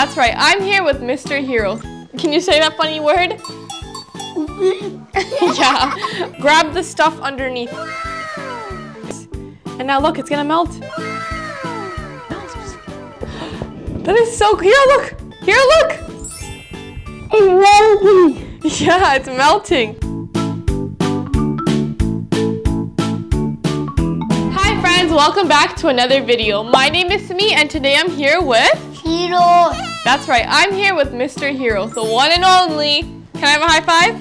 That's right, I'm here with Mr. Hero. Can you say that funny word? yeah. Grab the stuff underneath. And now look, it's gonna melt. That is so, cool. here look, here look. It's melting. Yeah, it's melting. Hi friends, welcome back to another video. My name is Simi and today I'm here with... Hero. That's right, I'm here with Mr. Hero, the one and only. Can I have a high five?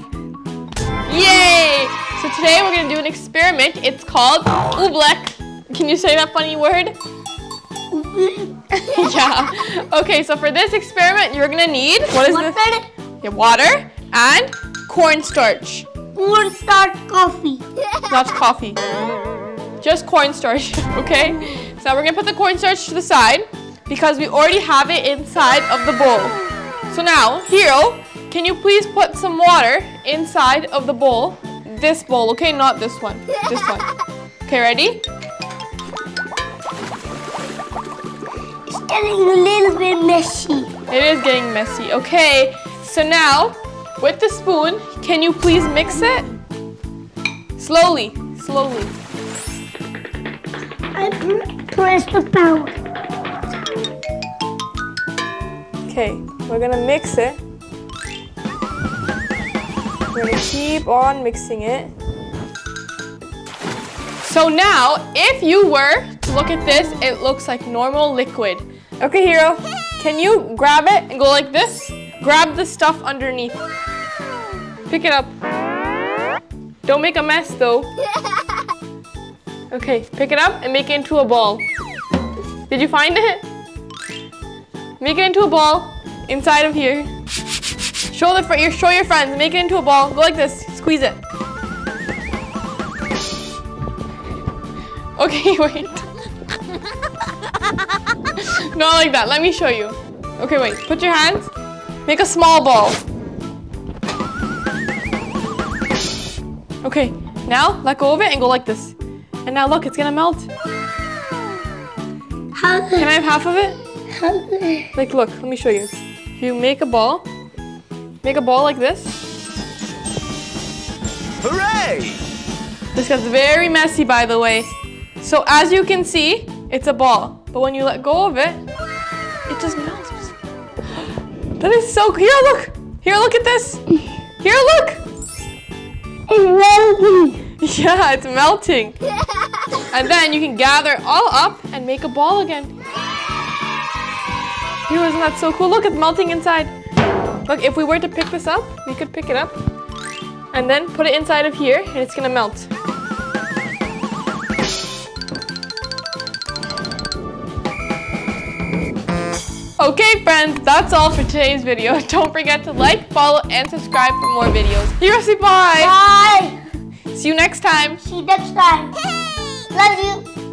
Yay! So today we're gonna do an experiment. It's called Oobleck. Can you say that funny word? yeah. Okay, so for this experiment, you're gonna need, what is this? Water. Yeah, water and cornstarch. Cornstarch coffee. Not coffee. Just cornstarch, okay? So we're gonna put the cornstarch to the side because we already have it inside of the bowl. So now, Hero, can you please put some water inside of the bowl? This bowl, okay? Not this one. This one. Okay, ready? It's getting a little bit messy. It is getting messy. Okay, so now, with the spoon, can you please mix it? Slowly, slowly. I press the power. Okay, we're gonna mix it. We're gonna keep on mixing it. So now, if you were to look at this, it looks like normal liquid. Okay, Hero, can you grab it and go like this? Grab the stuff underneath. Pick it up. Don't make a mess though. Okay, pick it up and make it into a ball. Did you find it? Make it into a ball inside of here. Show the your show your friends. Make it into a ball. Go like this. Squeeze it. Okay, wait. Not like that. Let me show you. Okay, wait. Put your hands. Make a small ball. Okay, now let go of it and go like this. And now look, it's gonna melt. Can I have half of it? How Like, look, let me show you. You make a ball, make a ball like this. Hooray! This gets very messy, by the way. So as you can see, it's a ball. But when you let go of it, it just melts. That is so, here, look. Here, look at this. Here, look. It's melting. Yeah, it's melting. And then you can gather all up and make a ball again. Here, isn't that so cool? Look, it's melting inside. Look, if we were to pick this up, we could pick it up and then put it inside of here and it's gonna melt. Okay friends, that's all for today's video. Don't forget to like, follow, and subscribe for more videos. Here, say bye. Bye. See you next time. See you next time. Love you.